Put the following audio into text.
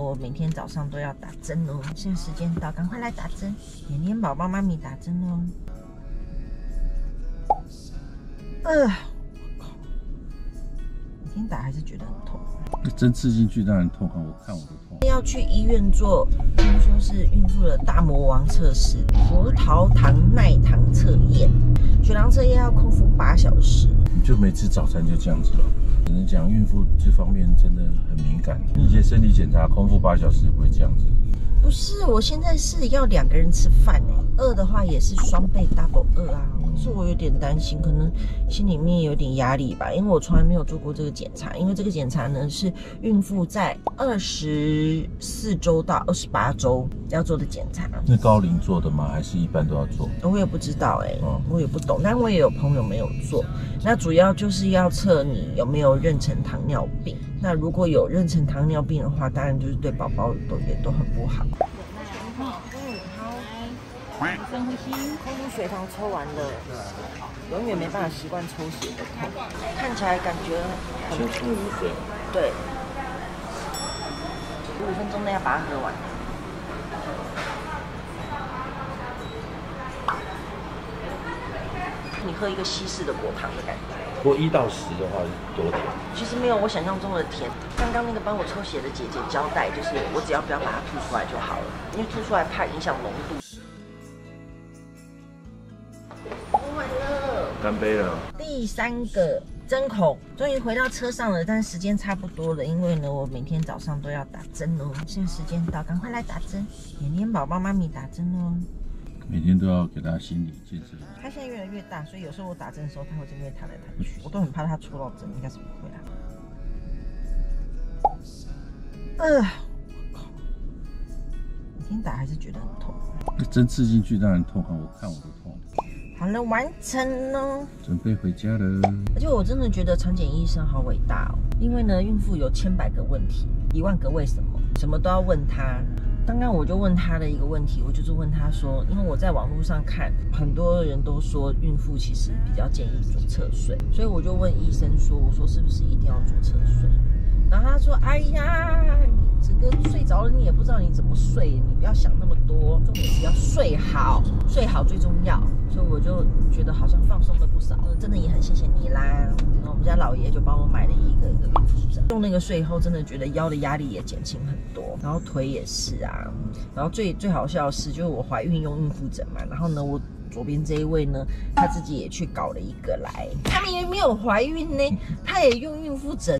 我每天早上都要打针哦，现在时间到，赶快来打针，年年宝宝妈咪打针哦。呃，每天打还是觉得很痛。针刺进去当然痛啊，我看我都痛。要去医院做，听说是孕妇的大魔王测试——葡萄糖耐糖测验。血糖测验要空腹八小时。你就每次早餐就这样子了。只能讲孕妇这方面真的很敏感。一些身体检查空腹八小时不会这样子。不是，我现在是要两个人吃饭哎，饿的话也是双倍 double 饿啊。可是我有点担心，可能心里面有点压力吧，因为我从来没有做过这个检查。因为这个检查呢是孕妇在二十四周到二十八周要做的检查。那高龄做的吗？还是一般都要做？我也不知道哎，我也不懂。但我也有朋友没有做。那主要就是要测你有没有妊娠糖尿病。那如果有妊娠糖尿病的话，当然就是对宝宝都也都很不好。深呼吸。空腹血糖抽完了，永远没办法习惯抽血的痛，看起来感觉很先喝水。对，十五分钟内要把它喝完。你喝一个西式的果糖的感觉。过一到十的话多甜？其实没有我想象中的甜。刚刚那个帮我抽血的姐姐交代，就是我只要不要把它吐出来就好了，因为吐出来怕影响浓度。喝完了，干杯了。第三个针孔终于回到车上了，但时间差不多了，因为呢我每天早上都要打针哦。现在时间到，赶快来打针，年年宝宝妈咪打针哦。每天都要给他心理建设。他现在越来越大，所以有时候我打针的时候，他会这边弹来弹去，我都很怕他戳到针，应该是不会啊。呃，我靠，每天打还是觉得很痛。针刺进去当然痛啊，我看我都痛。好了，完成了，准备回家了。而且我真的觉得产检医生好伟大哦，因为呢，孕妇有千百个问题，一万个为什么，什么都要问他。刚刚我就问他的一个问题，我就是问他说，因为我在网络上看，很多人都说孕妇其实比较建议做侧睡，所以我就问医生说，我说是不是一定要做侧睡？然后他说，哎呀，你整个睡着了，你也不知道你怎么睡，你不要想那么多，重点是要睡好，睡好最重要。所以我就觉得好像放松了不少，真的也很谢谢你啦。然后我们家老爷就帮我买了一个一个孕妇枕，用那个睡以后，真的觉得腰的压力也减轻很多，然后腿也是啊。然后最最好笑的是，就是我怀孕用孕妇枕嘛，然后呢我。左边这一位呢，他自己也去搞了一个来，他们也没有怀孕呢，他也用孕妇枕